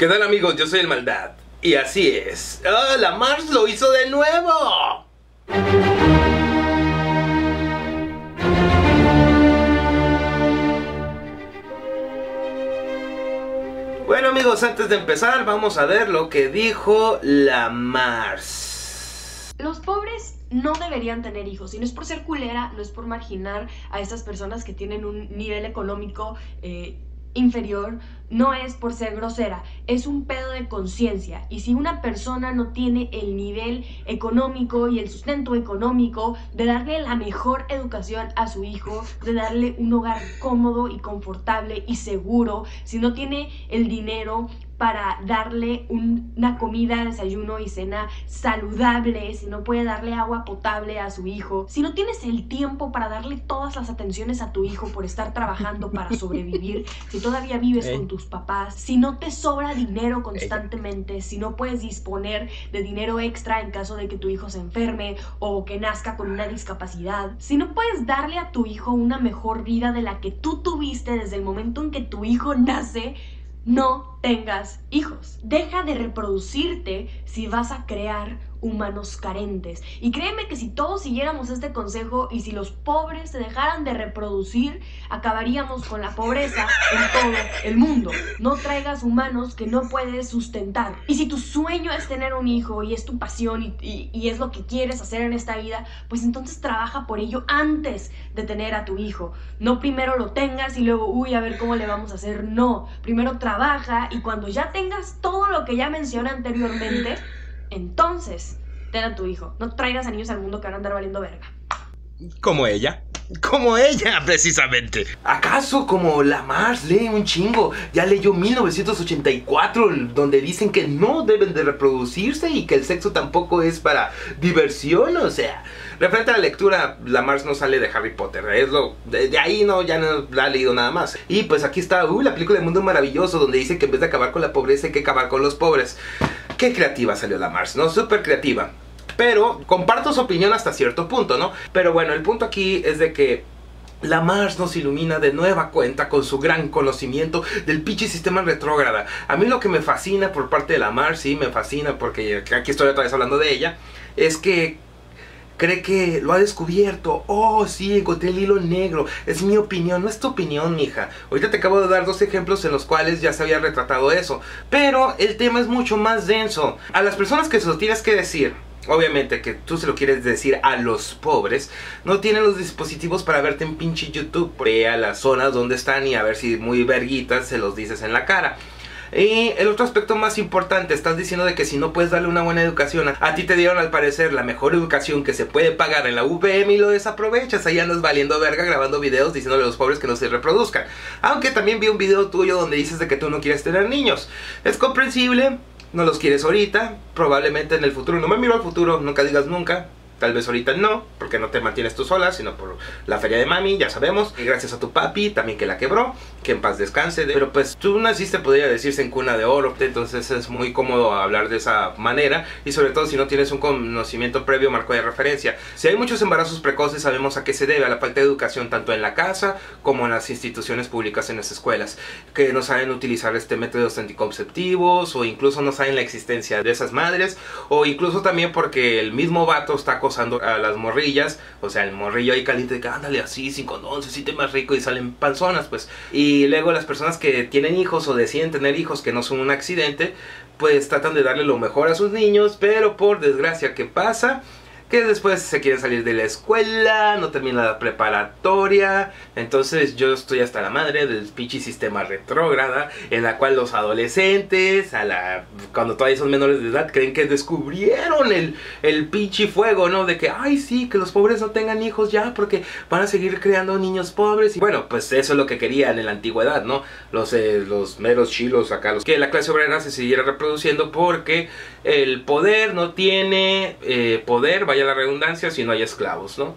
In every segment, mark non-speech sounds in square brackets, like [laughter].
¿Qué tal amigos? Yo soy el Maldad. Y así es. ¡Ah, la Mars lo hizo de nuevo! Bueno amigos, antes de empezar vamos a ver lo que dijo la Mars. Los pobres no deberían tener hijos. Y no es por ser culera, no es por marginar a estas personas que tienen un nivel económico eh, inferior no es por ser grosera, es un pedo de conciencia. Y si una persona no tiene el nivel económico y el sustento económico de darle la mejor educación a su hijo, de darle un hogar cómodo y confortable y seguro, si no tiene el dinero para darle una comida, desayuno y cena saludable, si no puede darle agua potable a su hijo, si no tienes el tiempo para darle todas las atenciones a tu hijo por estar trabajando para sobrevivir, [laughs] si todavía vives con tus papás, si no te sobra dinero constantemente, si no puedes disponer de dinero extra en caso de que tu hijo se enferme o que nazca con una discapacidad, si no puedes darle a tu hijo una mejor vida de la que tú tuviste desde el momento en que tu hijo nace, no tengas hijos. Deja de reproducirte si vas a crear humanos carentes. Y créeme que si todos siguiéramos este consejo y si los pobres se dejaran de reproducir, acabaríamos con la pobreza en todo el mundo. No traigas humanos que no puedes sustentar. Y si tu sueño es tener un hijo y es tu pasión y, y, es lo que quieres hacer en esta vida, pues entonces trabaja por ello antes de tener a tu hijo. No primero lo tengas y luego, uy, a ver cómo le vamos a hacer. No, primero trabaja y cuando ya tengas todo lo que ya mencioné anteriormente, entonces, ten a tu hijo. No traigas a niños al mundo que van a andar valiendo verga. Como ella. Como ella, [laughs] precisamente. ¿Acaso como la Mars lee un chingo? Ya leyó 1984, donde dicen que no deben de reproducirse y que el sexo tampoco es para diversión, o sea... Referente a la lectura, la Mars no sale de Harry Potter, es lo... De, ahí no, ya no la ha leído nada más. Y pues aquí está, uy, la película de Mundo Maravilloso, donde dice que en vez de acabar con la pobreza hay que acabar con los pobres. Qué creativa salió la Mars, ¿no? Súper creativa. Pero comparto su opinión hasta cierto punto, ¿no? Pero bueno, el punto aquí es de que la Mars nos ilumina de nueva cuenta con su gran conocimiento del pinche sistema retrógrada. A mí lo que me fascina por parte de la Mars, sí, me fascina porque aquí estoy otra vez hablando de ella, es que cree que lo ha descubierto. Oh, sí, encontré el hilo negro. Es mi opinión, no es tu opinión, mija. Ahorita te acabo de dar dos ejemplos en los cuales ya se había retratado eso. Pero el tema es mucho más denso. A las personas que se lo tienes que decir, Obviamente que tú se lo quieres decir a los pobres, no tienen los dispositivos para verte en pinche YouTube. Ve a las zonas donde están y a ver si muy verguitas se los dices en la cara. Y el otro aspecto más importante, estás diciendo de que si no puedes darle una buena educación, a, ti te dieron al parecer la mejor educación que se puede pagar en la VM y lo desaprovechas, ahí andas valiendo verga grabando videos diciéndole a los pobres que no se reproduzcan. Aunque también vi un video tuyo donde dices de que tú no quieres tener niños. Es comprensible, no los quieres ahorita, probablemente en el futuro, no me miro al futuro, nunca digas nunca, Tal vez ahorita no, porque no te mantienes tú sola, sino por la feria de mami, ya sabemos. Y gracias a tu papi, también que la quebró, que en paz descanse. Pero pues tú naciste, podría decirse, en cuna de oro, entonces es muy cómodo hablar de esa manera. Y sobre todo si no tienes un conocimiento previo, marco de referencia. Si hay muchos embarazos precoces, sabemos a qué se debe, a la falta de educación tanto en la casa como en las instituciones públicas, en las escuelas. Que no saben utilizar este métodos anticonceptivos o incluso no saben la existencia de esas madres. O incluso también porque el mismo vato está a las morrillas, o sea, el morrillo ahí caliente de que ándale así, sin condón, se siente más rico y salen panzonas, pues. Y luego las personas que tienen hijos o deciden tener hijos que no son un accidente, pues tratan de darle lo mejor a sus niños, pero por desgracia, ¿qué pasa? Que después se quiere salir de la escuela, no termina la preparatoria, entonces yo estoy hasta la madre del pinche sistema retrógrada, en la cual los adolescentes, a la, cuando todavía son menores de edad, creen que descubrieron el, el pinche fuego, ¿no? De que, ay sí, que los pobres no tengan hijos ya, porque van a seguir creando niños pobres, y bueno, pues eso es lo que querían en la antigüedad, ¿no? Los, eh, los meros chilos acá, los que la clase obrera se siguiera reproduciendo porque el poder no tiene eh, poder, vaya la redundancia, si no hay esclavos, ¿no?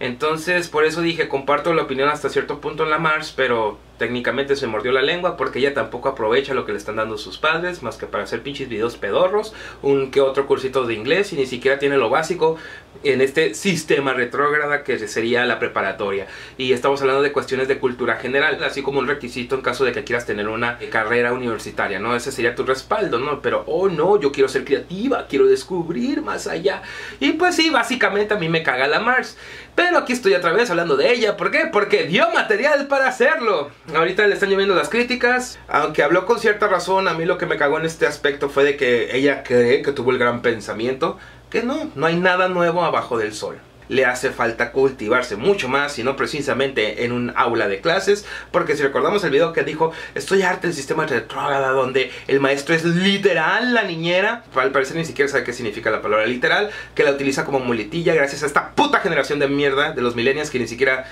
Entonces, por eso dije, comparto la opinión hasta cierto punto en la Mars, pero técnicamente se mordió la lengua porque ella tampoco aprovecha lo que le están dando sus padres, más que para hacer pinches videos pedorros, un que otro cursito de inglés y ni siquiera tiene lo básico en este sistema retrógrada que sería la preparatoria. Y estamos hablando de cuestiones de cultura general, así como un requisito en caso de que quieras tener una carrera universitaria, ¿no? Ese sería tu respaldo, ¿no? Pero, oh no, yo quiero ser creativa, quiero descubrir más allá. Y pues sí, básicamente a mí me caga la Mars. Pero aquí estoy otra vez hablando de ella. ¿Por qué? Porque dio material para hacerlo. Ahorita le están lloviendo las críticas. Aunque habló con cierta razón, a mí lo que me cagó en este aspecto fue de que ella cree que tuvo el gran pensamiento. Que no, no hay nada nuevo abajo del sol le hace falta cultivarse mucho más y no precisamente en un aula de clases porque si recordamos el video que dijo estoy harta del sistema retrógrada donde el maestro es literal la niñera al parecer ni siquiera sabe qué significa la palabra literal que la utiliza como muletilla gracias a esta puta generación de mierda de los millennials que ni siquiera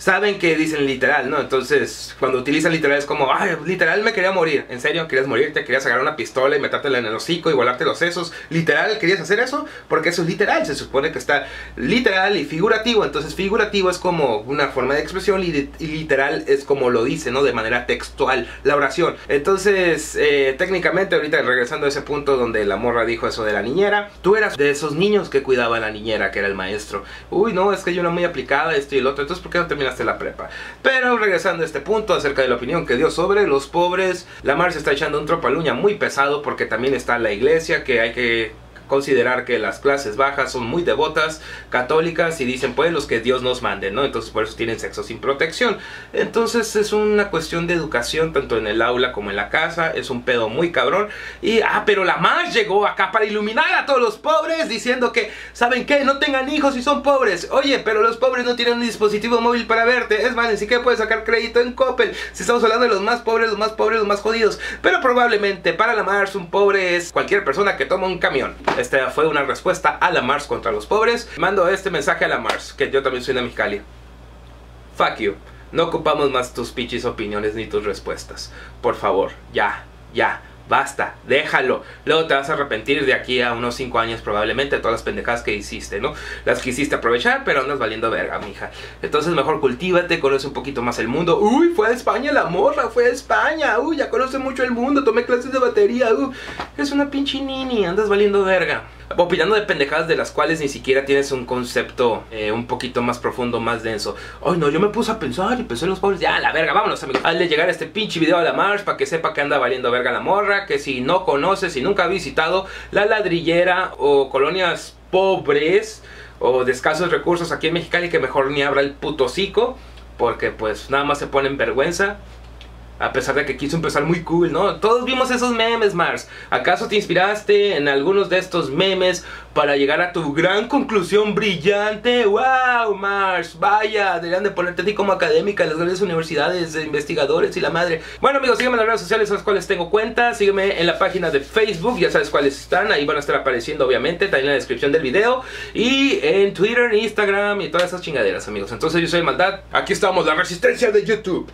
saben que dicen literal, ¿no? Entonces, cuando utilizan literal es como, ay, literal me quería morir. ¿En serio? ¿Querías morirte? ¿Querías agarrar una pistola y metértela en el hocico y volarte los sesos? ¿Literal querías hacer eso? Porque eso es literal. Se supone que está literal y figurativo. Entonces, figurativo es como una forma de expresión y, literal es como lo dice, ¿no? De manera textual la oración. Entonces, eh, técnicamente, ahorita regresando a ese punto donde la morra dijo eso de la niñera, tú eras de esos niños que cuidaba a la niñera, que era el maestro. Uy, no, es que yo era muy aplicada, esto y el otro. Entonces, ¿por qué no terminas la prepa. Pero regresando a este punto acerca de la opinión que dio sobre los pobres, la Mar se está echando un tropaluña muy pesado porque también está la iglesia que hay que considerar que las clases bajas son muy devotas, católicas y dicen pues los que Dios nos mande, ¿no? Entonces por eso tienen sexo sin protección. Entonces es una cuestión de educación tanto en el aula como en la casa, es un pedo muy cabrón. Y ah, pero la más llegó acá para iluminar a todos los pobres diciendo que, ¿saben qué? No tengan hijos y son pobres. Oye, pero los pobres no tienen un dispositivo móvil para verte. Es más, ni siquiera puedes sacar crédito en Coppel. Si estamos hablando de los más pobres, los más pobres, los más jodidos. Pero probablemente para la Mars un pobre es cualquier persona que toma un camión. Esta fue una respuesta a la Mars contra los pobres. Mando este mensaje a la Mars, que yo también soy de Mexicali. Fuck you. No ocupamos más tus pinches opiniones ni tus respuestas. Por favor, ya, ya. Basta, déjalo. Luego te vas a arrepentir de aquí a unos 5 años probablemente de todas las pendejadas que hiciste, ¿no? Las quisiste aprovechar, pero andas valiendo verga, mija. Entonces mejor cultívate, conoce un poquito más el mundo. Uy, fue a España la morra, fue a España. Uy, ya conoce mucho el mundo, tomé clases de batería. Uy, es una pinche nini, andas valiendo verga opinando de pendejadas de las cuales ni siquiera tienes un concepto eh, un poquito más profundo, más denso. Ay, no, yo me puse a pensar y pensé en los pobres. Ya, la verga, vámonos, amigos. Hazle llegar este pinche video a la Mars para que sepa que anda valiendo verga la morra. Que si no conoces, si nunca ha visitado la ladrillera o colonias pobres o de escasos recursos aquí en Mexicali, que mejor ni abra el puto cico. Porque pues nada más se pone en vergüenza. A pesar de que quiso empezar muy cool, ¿no? Todos vimos esos memes, Mars. ¿Acaso te inspiraste en algunos de estos memes para llegar a tu gran conclusión brillante? ¡Wow, Mars! Vaya, deberían de ponerte a ti como académica en las grandes universidades de investigadores y la madre. Bueno, amigos, sígueme en las redes sociales en las cuales tengo cuenta. Sígueme en la página de Facebook, ya sabes cuáles están. Ahí van a estar apareciendo, obviamente, también en la descripción del video. Y en Twitter, Instagram y todas esas chingaderas, amigos. Entonces, yo soy Maldad. Aquí estamos, la resistencia de YouTube.